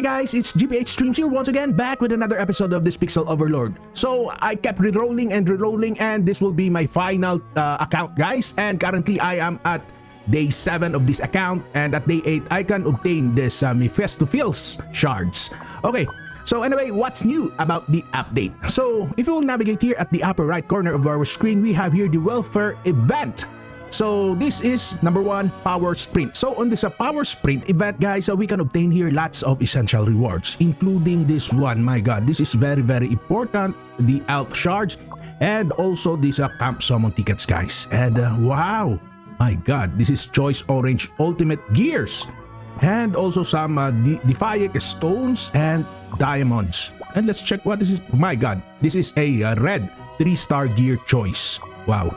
Hey guys, it's GPH Streams here once again, back with another episode of this Pixel Overlord. So, I kept re-rolling and re-rolling and this will be my final uh, account guys. And currently, I am at day 7 of this account and at day 8, I can obtain this uh, Mephistophil's shards. Okay, so anyway, what's new about the update? So, if you will navigate here at the upper right corner of our screen, we have here the welfare event. So this is number one, Power Sprint. So on this uh, Power Sprint event, guys, uh, we can obtain here lots of essential rewards, including this one. My God, this is very, very important. The Elf Shards and also these uh, Camp Summon tickets, guys. And uh, wow, my God, this is Choice Orange Ultimate Gears. And also some uh, De Stones and Diamonds. And let's check what this is. My God, this is a uh, red 3-star gear choice. Wow,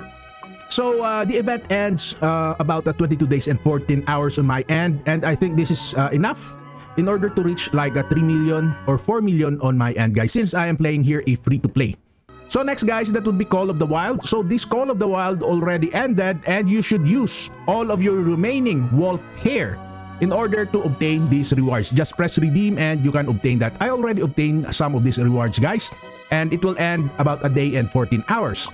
so uh, the event ends uh, about uh, 22 days and 14 hours on my end and I think this is uh, enough in order to reach like a 3 million or 4 million on my end guys since I am playing here a free to play. So next guys that would be Call of the Wild. So this Call of the Wild already ended and you should use all of your remaining wolf hair in order to obtain these rewards. Just press redeem and you can obtain that. I already obtained some of these rewards guys and it will end about a day and 14 hours.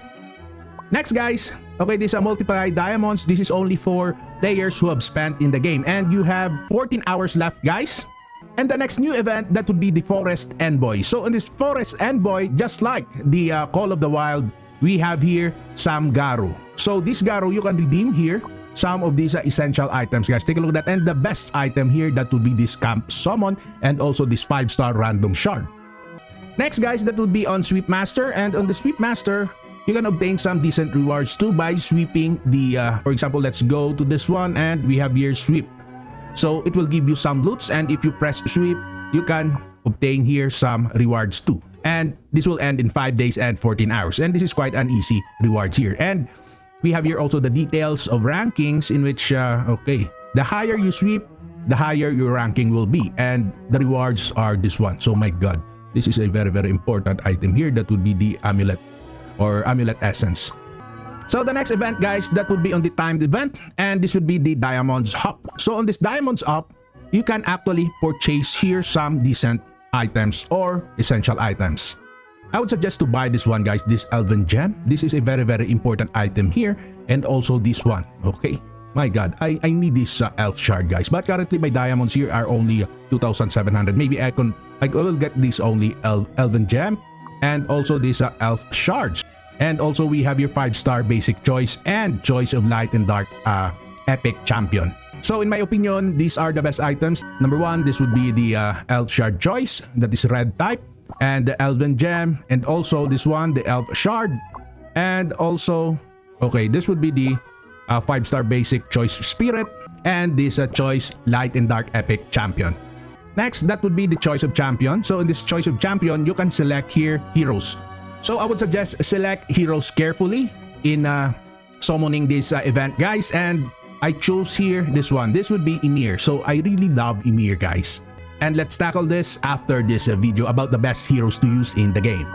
Next guys, okay, these are multiply diamonds. This is only for players who have spent in the game. And you have 14 hours left guys. And the next new event, that would be the Forest Envoy. So in this Forest Envoy, just like the uh, Call of the Wild, we have here some Garu. So this Garu, you can redeem here some of these uh, essential items guys. Take a look at that. And the best item here, that would be this Camp Summon and also this 5-star random shard. Next guys, that would be on Sweep Master. And on the Sweep Master, you can obtain some decent rewards too by sweeping the uh, for example let's go to this one and we have here sweep. So it will give you some loots and if you press sweep you can obtain here some rewards too. And this will end in 5 days and 14 hours. And this is quite an easy rewards here. And we have here also the details of rankings in which uh, okay the higher you sweep the higher your ranking will be. And the rewards are this one. So my god this is a very very important item here that would be the amulet or amulet essence. So the next event guys, that would be on the timed event and this would be the Diamond Shop. So on this Diamond Shop, you can actually purchase here some decent items or essential items. I would suggest to buy this one guys, this Elven Gem. This is a very very important item here and also this one, okay? My god, I, I need this uh, elf shard guys. But currently my diamonds here are only 2,700. Maybe I can I will get this only El, Elven Gem and also these uh, elf shards and also we have your 5 star basic choice and choice of light and dark uh, epic champion. So in my opinion these are the best items. Number one this would be the uh, elf shard choice that is red type. And the elven gem. And also this one the elf shard. And also okay this would be the uh, 5 star basic choice spirit. And this uh, choice light and dark epic champion. Next, that would be the choice of champion. So in this choice of champion, you can select here heroes. So I would suggest select heroes carefully in uh, summoning this uh, event, guys. And I chose here this one. This would be Emir. So I really love Emir guys. And let's tackle this after this uh, video about the best heroes to use in the game.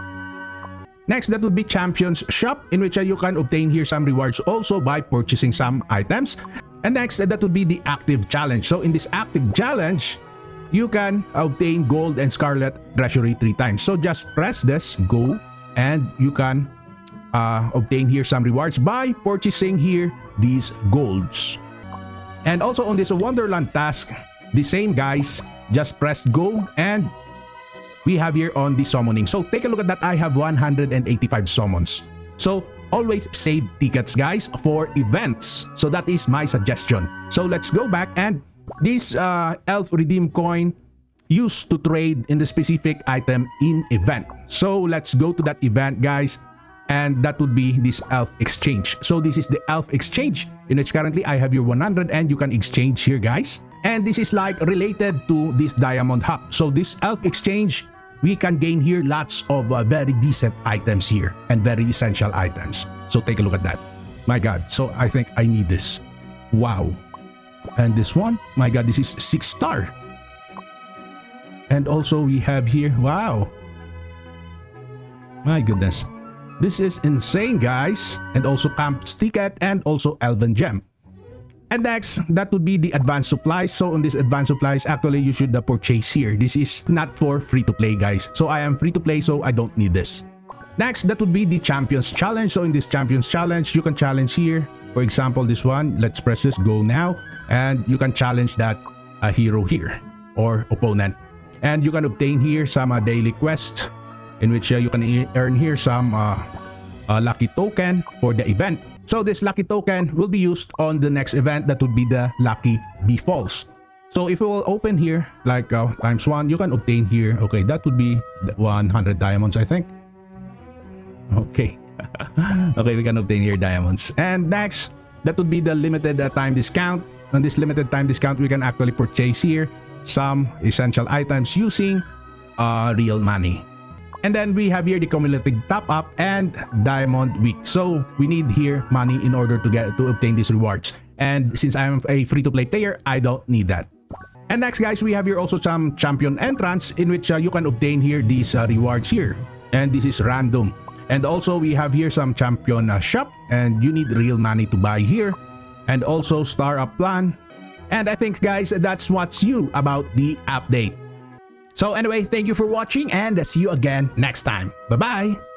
Next, that would be Champions Shop, in which uh, you can obtain here some rewards also by purchasing some items. And next, uh, that would be the Active Challenge. So in this Active Challenge, you can obtain gold and scarlet treasury three times. So just press this, go, and you can uh, obtain here some rewards by purchasing here these golds. And also on this Wonderland task, the same guys, just press go and we have here on the summoning. So take a look at that. I have 185 summons. So always save tickets guys for events. So that is my suggestion. So let's go back and this uh, elf redeem coin used to trade in the specific item in event. So let's go to that event guys and that would be this elf exchange. So this is the elf exchange in which currently I have your 100 and you can exchange here guys. And this is like related to this diamond hub. So this elf exchange we can gain here lots of uh, very decent items here and very essential items. So take a look at that. My god, so I think I need this. Wow. And this one, my god, this is 6 star. And also we have here, wow. My goodness. This is insane, guys. And also Camp Ticket and also Elven Gem. And next, that would be the advanced supplies. So on this advanced supplies, actually you should uh, purchase here. This is not for free to play guys. So I am free to play so I don't need this. Next, that would be the Champions Challenge. So in this Champions Challenge, you can challenge here. For example, this one, let's press this, go now. And you can challenge that uh, hero here or opponent. And you can obtain here some uh, daily quest in which uh, you can earn here some uh, uh, lucky token for the event. So this lucky token will be used on the next event that would be the lucky bee falls. So if you will open here like uh, times 1 you can obtain here okay that would be 100 diamonds I think. Okay. okay we can obtain here diamonds. And next that would be the limited uh, time discount. On this limited time discount we can actually purchase here some essential items using uh, real money. And then we have here the cumulative top up and diamond week. So we need here money in order to get to obtain these rewards. And since I'm a free to play player, I don't need that. And next guys, we have here also some champion entrance in which uh, you can obtain here these uh, rewards here. And this is random. And also we have here some champion uh, shop and you need real money to buy here. And also star up plan. And I think guys, that's what's new about the update. So anyway, thank you for watching and see you again next time. Bye-bye!